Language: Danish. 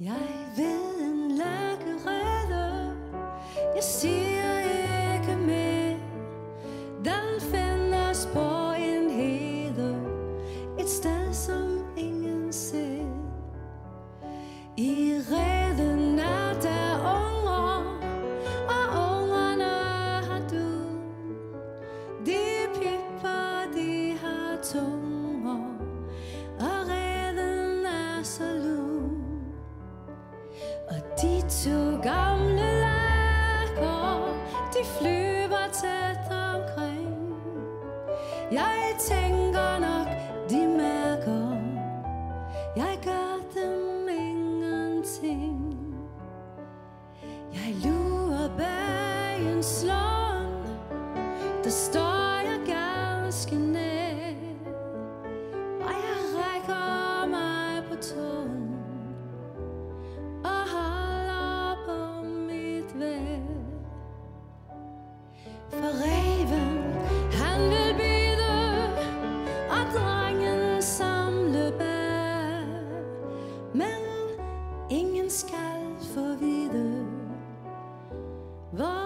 Jeg ved en lakkerede Jeg siger ikke mere. Den findes på en hede Et sted som ingen ser. I reden er der unger Og ungerne har du De pipper, de har to gamle lakker, de flyver tæt omkring. Jeg tænker nok, de mærker, jeg gør dem ingenting. Jeg lurer bag en slån, der står jeg ganske nær. Og jeg rækker mig på tog. The